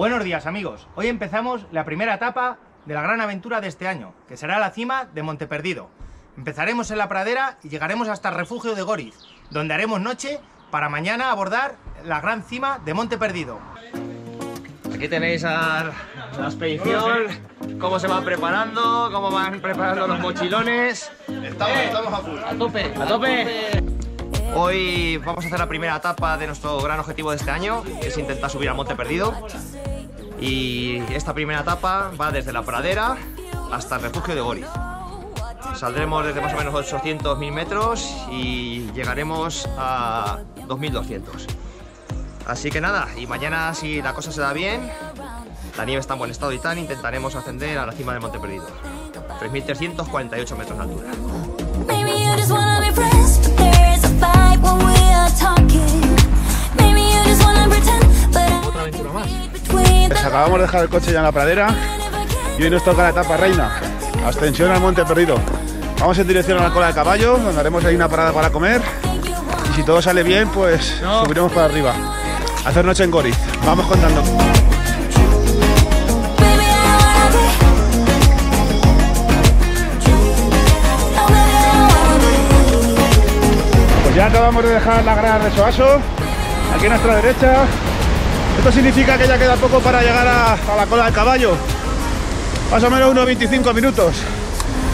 Buenos días amigos, hoy empezamos la primera etapa de la gran aventura de este año, que será la cima de Monte Perdido. Empezaremos en la pradera y llegaremos hasta el refugio de Goriz, donde haremos noche para mañana abordar la gran cima de Monte Perdido. Aquí tenéis a la expedición, cómo se van preparando, cómo van preparando los mochilones. Estamos, estamos a full. A tope, a tope. Hoy vamos a hacer la primera etapa de nuestro gran objetivo de este año, que es intentar subir al Monte Perdido. Y esta primera etapa va desde la pradera hasta el refugio de Goriz. Saldremos desde más o menos 800.000 metros y llegaremos a 2.200. Así que nada, y mañana si la cosa se da bien, la nieve está en buen estado y tal, intentaremos ascender a la cima del Monte Perdido. 3.348 metros de altura. Otra aventura más. Pues acabamos de dejar el coche ya en la pradera y hoy nos toca la etapa reina, ascensión al monte perdido. Vamos en dirección a la cola de caballo, donde haremos ahí una parada para comer y si todo sale bien, pues No. subiremos para arriba. A hacer noche en Goriz. Vamos contando. Pues ya acabamos de dejar la grada de Soaso, aquí a nuestra derecha. Esto significa que ya queda poco para llegar a, a la cola del caballo. Más o menos unos 25 minutos.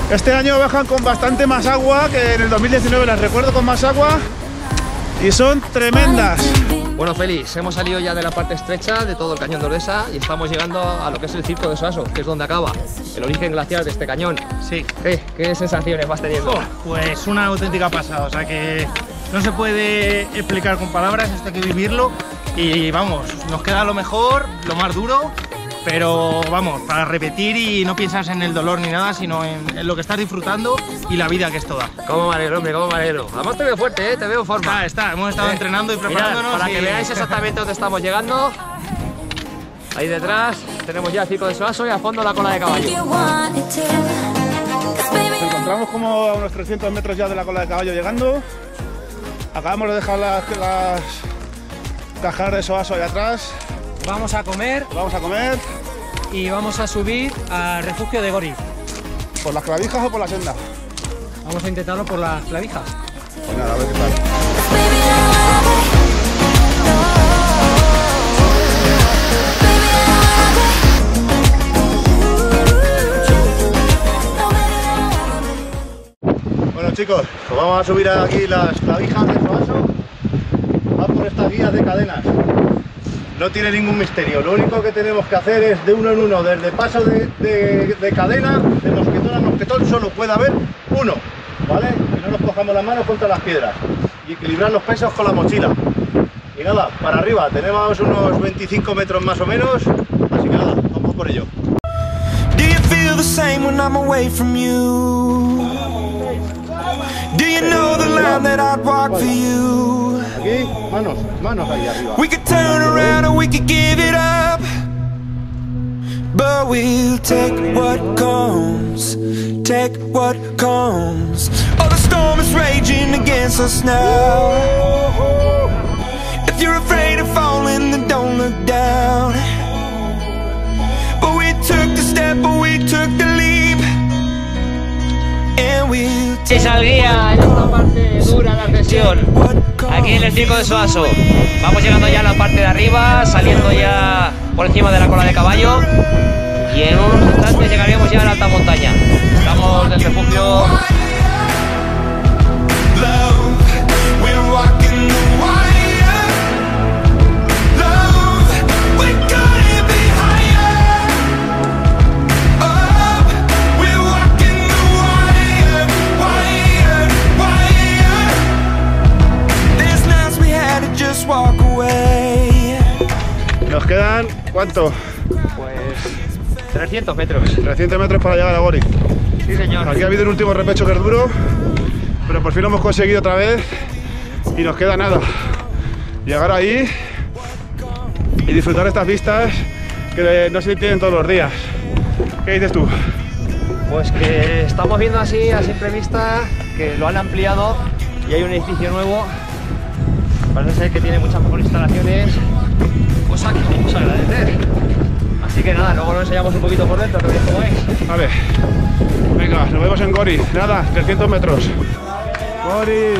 Este año bajan con bastante más agua que en el 2019, las recuerdo con más agua. Y son tremendas. Bueno, Félix, hemos salido ya de la parte estrecha de todo el cañón de Ordesa y estamos llegando a lo que es el circo de Soaso, que es donde acaba el origen glacial de este cañón. Sí, ¿Qué, qué sensaciones vas teniendo? Oh, pues una auténtica pasada, o sea que no se puede explicar con palabras, esto hay que vivirlo y vamos, nos queda lo mejor, lo más duro, pero vamos, para repetir y no piensas en el dolor ni nada, sino en, en lo que estás disfrutando y la vida que es toda. ¿Cómo me alegro, hombre? ¿Cómo me alegro? Además te veo fuerte, ¿eh? Te veo en forma. Está, está, hemos estado Eh, entrenando y mirad, preparándonos. para y- que veáis exactamente dónde estamos llegando. Ahí detrás tenemos ya el circo de Soaso y a fondo la cola de caballo. Nos encontramos como a unos 300 metros ya de la cola de caballo llegando. Acabamos de dejar las, las cajas de Soaso ahí atrás. Vamos a comer Vamos a comer. y vamos a subir al refugio de Gori. ¿Por las clavijas o por la senda? Vamos a intentarlo por las clavijas. Pues nada, a ver qué tal. chicos, pues vamos a subir aquí las clavijas de Soaso. Guías de cadenas. No tiene ningún misterio. Lo único que tenemos que hacer es de uno en uno, desde paso de, de- de cadena, de mosquetón a mosquetón, solo puede haber uno. ¿Vale? Que no nos cojamos las manos contra las piedras. Y equilibrar los pesos con la mochila. Y nada, para arriba tenemos unos 25 metros más o menos. Así que nada, vamos por ello. Aquí, manos, manos ahí arriba. We could turn around or we could give it up. But we'll take what comes, take what comes. Oh, the storm is raging against us now. If you're afraid of falling, then don't look down. But we took the step, but we took the leap. And we'll take dura la comes. Aquí en el circo de Soaso. Vamos llegando ya a la parte de arriba, saliendo ya por encima de la cola de caballo. Y en unos instantes llegaríamos ya a la alta montaña. Estamos del refugio. Quedan, ¿cuánto? Pues 300 metros. 300 metros para llegar a Gori. Sí, señor. Aquí ha habido un último repecho que es duro, pero por fin lo hemos conseguido otra vez y nos queda nada. Llegar ahí y disfrutar estas vistas que no se tienen todos los días. ¿Qué dices tú? Pues que estamos viendo así a simple vista que lo han ampliado y hay un edificio nuevo. Parece ser que tiene muchas mejores instalaciones, cosa que vamos a agradecer. nos enseñamos un poquito por dentro, que veis cómo es. Vale. Venga, nos vemos en Gori. Nada, 300 metros. Gori.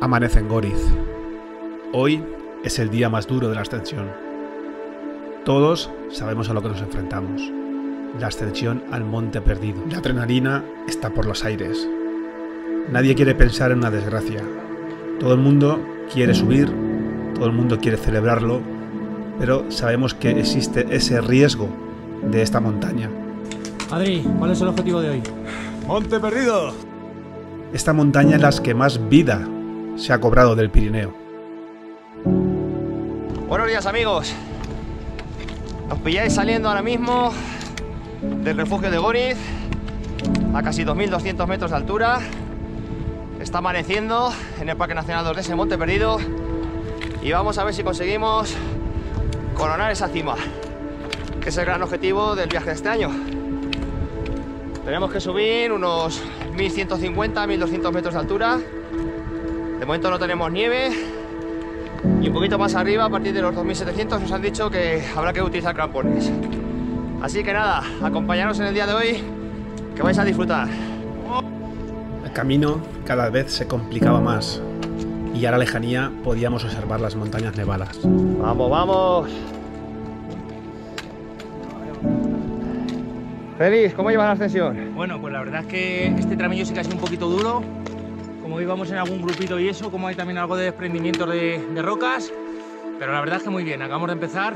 Amanece en Goriz. Hoy es el día más duro de la ascensión. Todos sabemos a lo que nos enfrentamos. La ascensión al monte perdido. La adrenalina está por los aires. Nadie quiere pensar en una desgracia. Todo el mundo quiere subir, todo el mundo quiere celebrarlo, pero sabemos que existe ese riesgo de esta montaña. Adri, ¿cuál es el objetivo de hoy? Monte perdido. Esta montaña es la que más vida se ha cobrado del Pirineo. Buenos días amigos. Nos pilláis saliendo ahora mismo del refugio de Goriz a casi 2.200 metros de altura. Está amaneciendo en el Parque Nacional 2 de ese Monte Perdido y vamos a ver si conseguimos coronar esa cima, que es el gran objetivo del viaje de este año. Tenemos que subir unos 1150, 1200 metros de altura. De momento no tenemos nieve y un poquito más arriba, a partir de los 2700, nos han dicho que habrá que utilizar crampones. Así que nada, acompañaros en el día de hoy, que vais a disfrutar. El camino cada vez se complicaba más y a la lejanía podíamos observar las montañas nevadas. Vamos, vamos. Félix, ¿cómo llevas la ascensión? Bueno, pues la verdad es que este tramillo sí que ha sido un poquito duro. Como íbamos en algún grupito y eso, como hay también algo de desprendimiento de, de rocas. Pero la verdad es que muy bien, acabamos de empezar.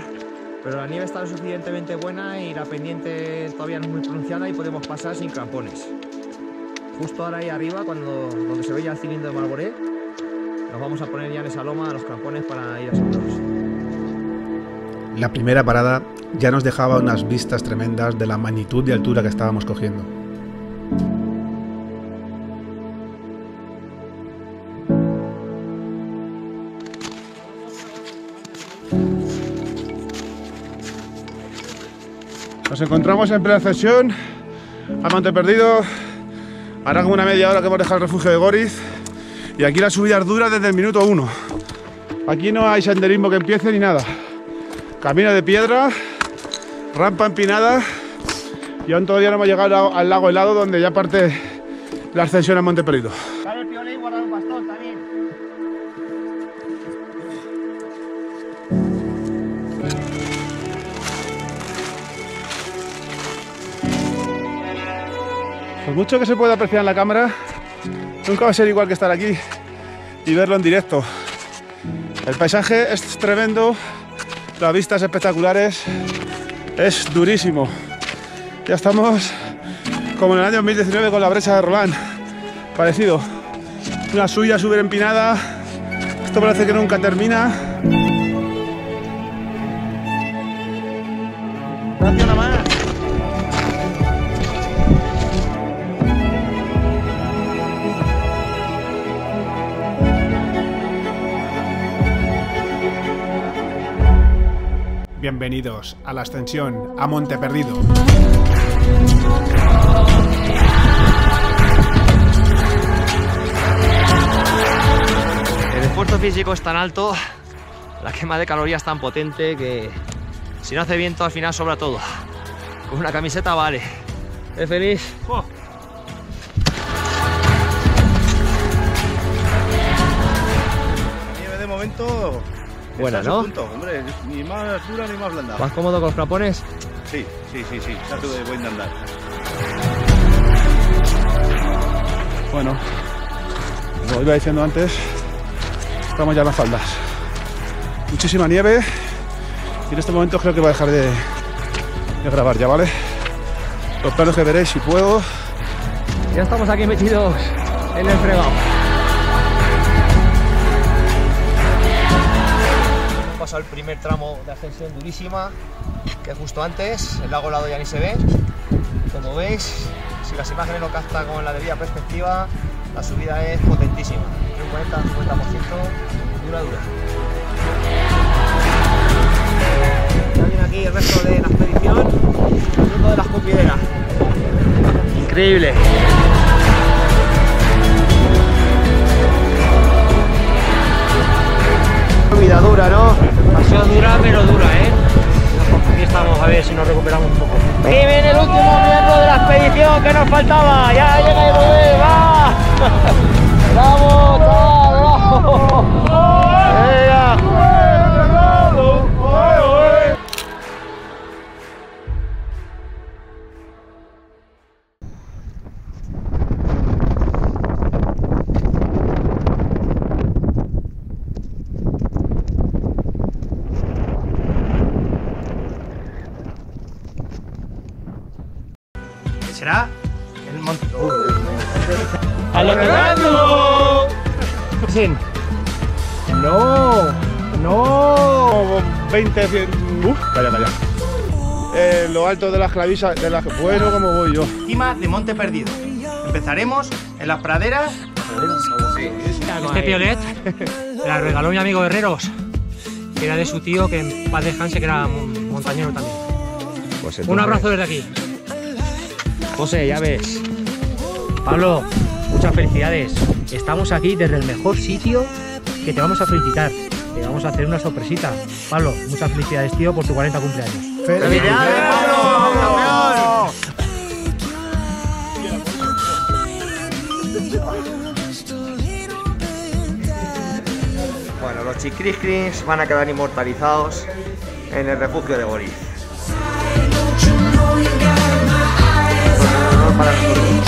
Pero la nieve está lo suficientemente buena y la pendiente todavía no es muy pronunciada y podemos pasar sin crampones. Justo ahora ahí arriba, cuando, donde se ve ya el cilindro de Marboré, nos vamos a poner ya en esa loma los crampones para ir a seguros. La primera parada ya nos dejaba unas vistas tremendas de la magnitud de altura que estábamos cogiendo. Nos encontramos en plena ascensión a Monte Perdido. Ahora como una media hora que hemos dejado el refugio de Goriz. Y aquí la subida es dura desde el minuto uno. Aquí no hay senderismo que empiece ni nada. Camino de piedra, rampa empinada. Y aún todavía no hemos llegado al lago helado donde ya parte la ascensión a Monte Perdido. Por mucho que se pueda apreciar en la cámara, nunca va a ser igual que estar aquí y verlo en directo. El paisaje es tremendo, las vistas espectaculares, es durísimo. Ya estamos como en el año 2019 con la brecha de Roland, parecido. Una suya súper empinada, esto parece que nunca termina. Bienvenidos a la ascensión a Monte Perdido. El esfuerzo físico es tan alto, la quema de calorías tan potente que si no hace viento al final sobra todo. Con una camiseta vale. ¿Eh, feliz? La nieve de momento. Buena, ¿no? punto, hombre, ni más dura ni más blanda. ¿Más cómodo con los crampones? Sí, sí, sí, sí. Está todo de buen de andar. Bueno, como iba diciendo antes, estamos ya en las faldas. Muchísima nieve y en este momento creo que voy a dejar de, de grabar ya, ¿vale? Los planos que veréis si puedo. Ya estamos aquí metidos en el fregado. El primer tramo de ascensión durísima, que justo antes, el lago lado ya ni se ve. Como veis, si las imágenes no captan con la debida perspectiva, la subida es potentísima. Un 40-50% dura, dura. Ya viene aquí el resto de la expedición, disfrutando de las cupideras. Increíble. Un poco. Y viene el último miembro de la expedición que nos faltaba. Ya llega el Rubén, va. ¡Vamos, chaval! ¡Vamos! Venga. No, no. 20, 100. Uf, calla, calla. Eh, lo alto de las clavisas. De las, bueno, como voy yo. Cima de Monte Perdido. Empezaremos en las praderas. Este piolet me la regaló mi amigo Herreros, que era de su tío, que en paz descanse, que era mon- montañero también. Un abrazo desde aquí. José, ya ves. Pablo, muchas felicidades. Estamos aquí desde el mejor sitio que te vamos a felicitar. Te vamos a hacer una sorpresita. Pablo, muchas felicidades, tío, por tu 40 cumpleaños. ¡Felicidades, Pablo! ¡Campeón! Bueno, los chicriscris van a quedar inmortalizados en el refugio de Boris. You got